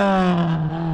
à.